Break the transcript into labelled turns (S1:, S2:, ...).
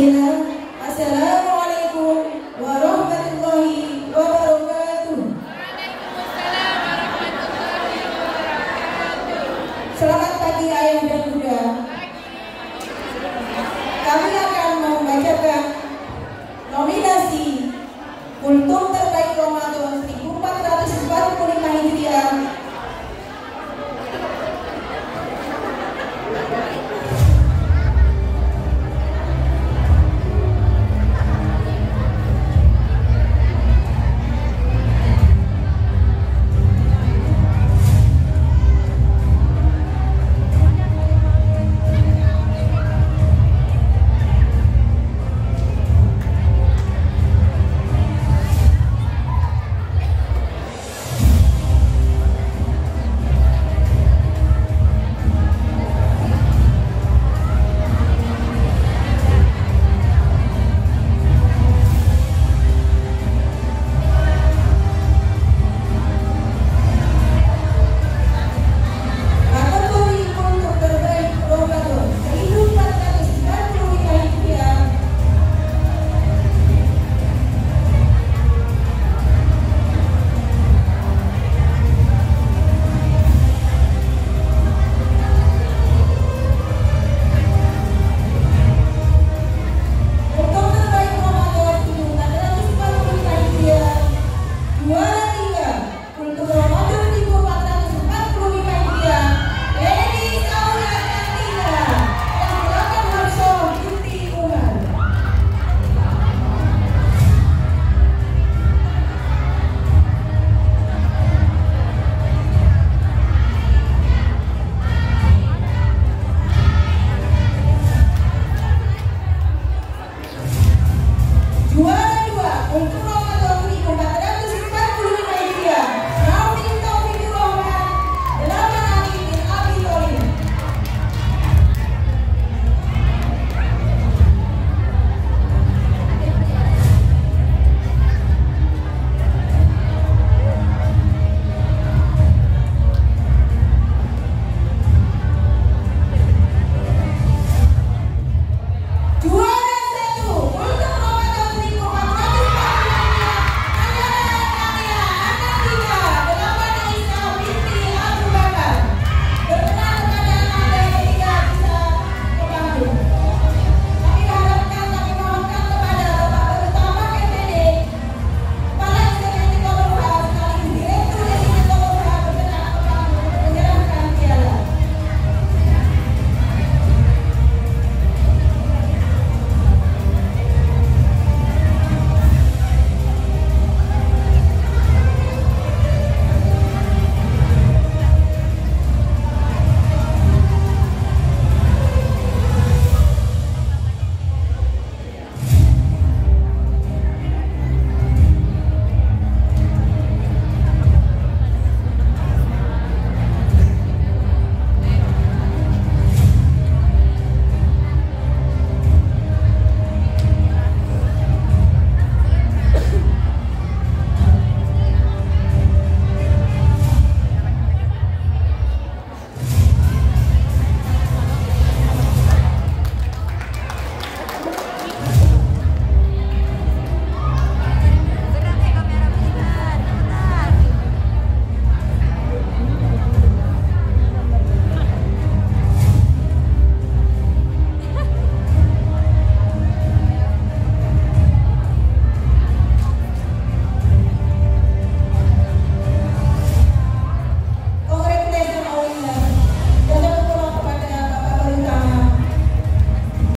S1: Bismillah.